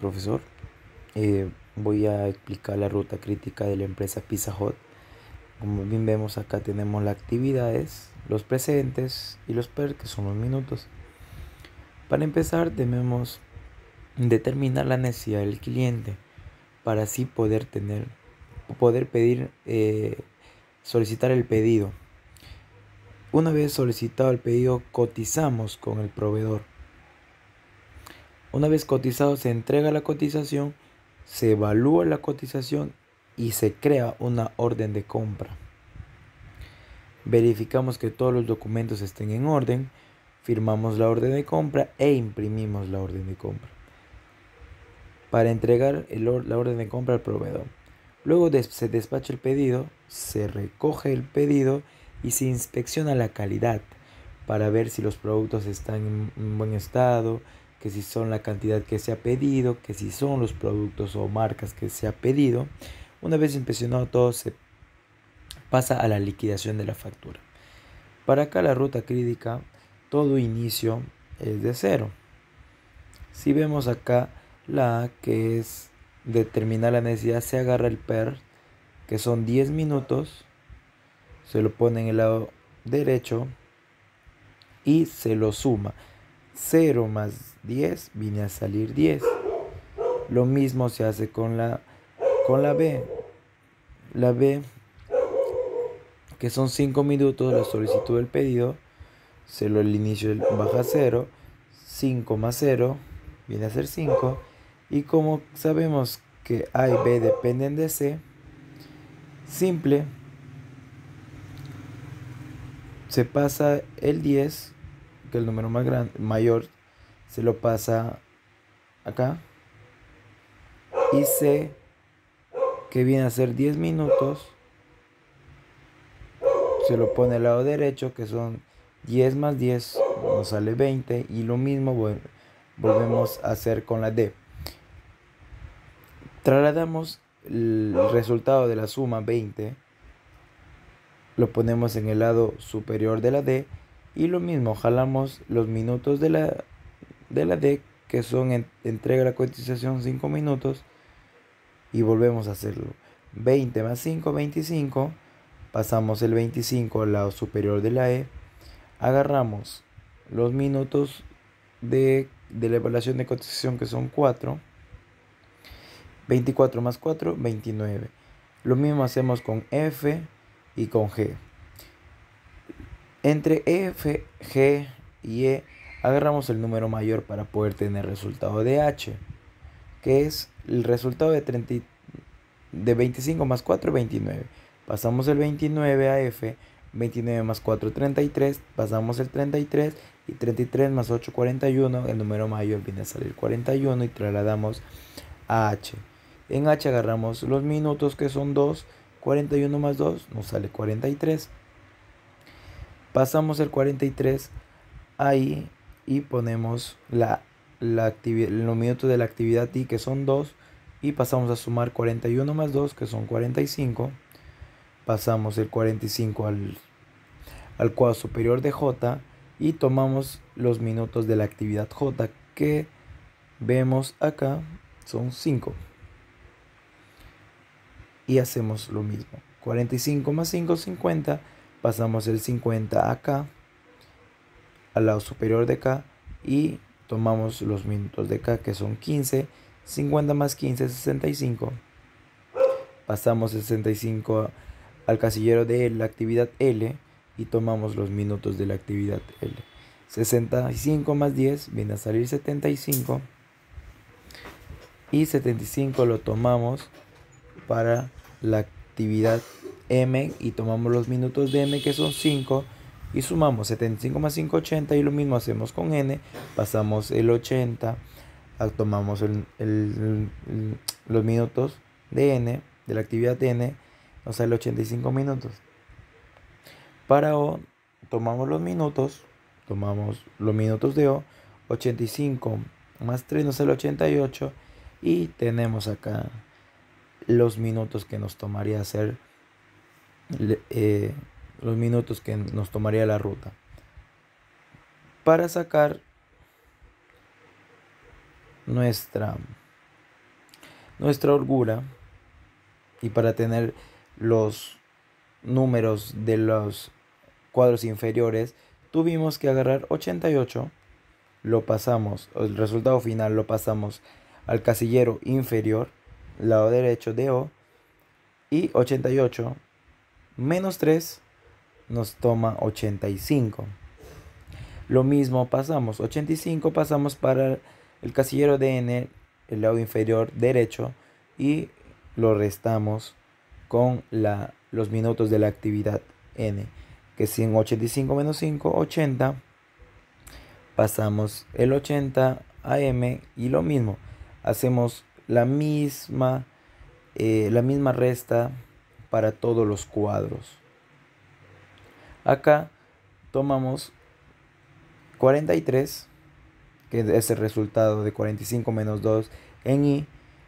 profesor. Eh, voy a explicar la ruta crítica de la empresa Pizza Hut. Como bien vemos acá tenemos las actividades, los presentes y los per, que son los minutos. Para empezar debemos determinar la necesidad del cliente para así poder tener, poder pedir, eh, solicitar el pedido. Una vez solicitado el pedido, cotizamos con el proveedor una vez cotizado se entrega la cotización, se evalúa la cotización y se crea una orden de compra. Verificamos que todos los documentos estén en orden, firmamos la orden de compra e imprimimos la orden de compra para entregar la orden de compra al proveedor. Luego se despacha el pedido, se recoge el pedido y se inspecciona la calidad para ver si los productos están en buen estado, que si son la cantidad que se ha pedido, que si son los productos o marcas que se ha pedido. Una vez inspeccionado todo se pasa a la liquidación de la factura. Para acá la ruta crítica, todo inicio es de cero. Si vemos acá la que es determinar la necesidad, se agarra el PER, que son 10 minutos, se lo pone en el lado derecho y se lo suma. 0 más 10 viene a salir 10. Lo mismo se hace con la, con la B. La B, que son 5 minutos, la solicitud del pedido, se lo el inicio baja 0, 5 más 0 viene a ser 5. Y como sabemos que A y B dependen de C, simple, se pasa el 10 que el número más grande, mayor se lo pasa acá. Y C, que viene a ser 10 minutos, se lo pone al lado derecho, que son 10 más 10, nos sale 20. Y lo mismo volvemos a hacer con la D. Trasladamos el resultado de la suma 20, lo ponemos en el lado superior de la D y lo mismo, jalamos los minutos de la, de la D, que son en, entrega la cotización 5 minutos, y volvemos a hacerlo. 20 más 5, 25. Pasamos el 25 al lado superior de la E. Agarramos los minutos de, de la evaluación de cotización, que son 4. 24 más 4, 29. Lo mismo hacemos con F y con G. Entre F, G y E agarramos el número mayor para poder tener resultado de H, que es el resultado de, 30, de 25 más 4, 29. Pasamos el 29 a F, 29 más 4, 33, pasamos el 33 y 33 más 8, 41, el número mayor viene a salir 41 y trasladamos a H. En H agarramos los minutos que son 2, 41 más 2 nos sale 43 pasamos el 43 ahí y ponemos la, la los minutos de la actividad I que son 2 y pasamos a sumar 41 más 2 que son 45 pasamos el 45 al, al cuadro superior de J y tomamos los minutos de la actividad J que vemos acá son 5 y hacemos lo mismo. 45 más 5 50 pasamos el 50 acá, al lado superior de acá, y tomamos los minutos de acá, que son 15, 50 más 15, 65. Pasamos el 65 al casillero de la actividad L y tomamos los minutos de la actividad L. 65 más 10 viene a salir 75 y 75 lo tomamos para la actividad m y tomamos los minutos de m que son 5 y sumamos 75 más 5, 80 y lo mismo hacemos con n, pasamos el 80, ah, tomamos los minutos de n, de la actividad n, nos sale 85 minutos. Para O tomamos los minutos, tomamos los minutos de O, 85 más 3 nos sale 88 y tenemos acá los minutos que nos tomaría hacer eh, los minutos que nos tomaría la ruta. Para sacar nuestra nuestra holgura y para tener los números de los cuadros inferiores, tuvimos que agarrar 88, lo pasamos, el resultado final lo pasamos al casillero inferior, lado derecho de O, y 88 menos 3 nos toma 85. Lo mismo pasamos, 85 pasamos para el casillero de N, el lado inferior derecho, y lo restamos con la, los minutos de la actividad N, que en 85 menos 5, 80, pasamos el 80 a M y lo mismo, hacemos la misma, eh, la misma resta para todos los cuadros. Acá tomamos 43, que es el resultado de 45 menos 2 en I.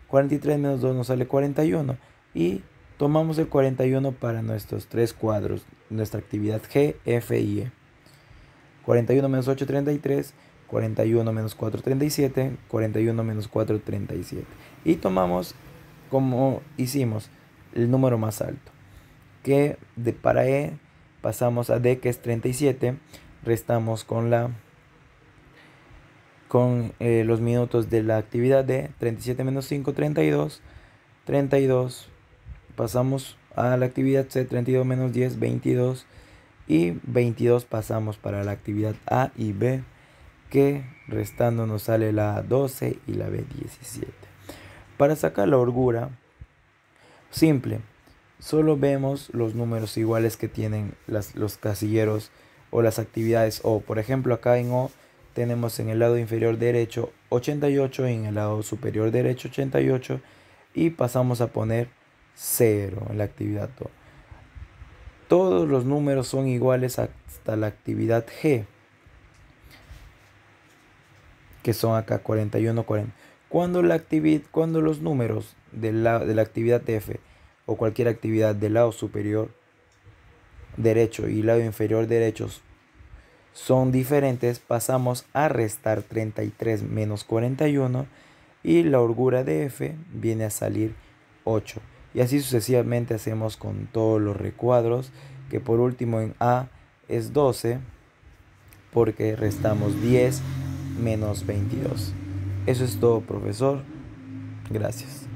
43 menos 2 nos sale 41. Y tomamos el 41 para nuestros tres cuadros, nuestra actividad G, F y E. 41 menos 8, 33. 41 menos 4, 37. 41 menos 4, 37. Y tomamos, como hicimos, el número más alto. Que de para E pasamos a D, que es 37 restamos con la con eh, los minutos de la actividad de 37 menos 5, 32, 32, pasamos a la actividad C, 32 menos 10, 22, y 22 pasamos para la actividad A y B, que restando nos sale la 12 y la B17. Para sacar la holgura, simple, solo vemos los números iguales que tienen los casilleros o las actividades O. Por ejemplo, acá en O tenemos en el lado inferior derecho 88 y en el lado superior derecho 88 y pasamos a poner 0 en la actividad O. Todos los números son iguales hasta la actividad G, que son acá 41, 40. Cuando, la actividad, cuando los números de la, de la actividad F o cualquier actividad del lado superior derecho y lado inferior derechos son diferentes, pasamos a restar 33 menos 41 y la holgura de F viene a salir 8. Y así sucesivamente hacemos con todos los recuadros, que por último en A es 12, porque restamos 10 menos 22. Eso es todo, profesor. Gracias.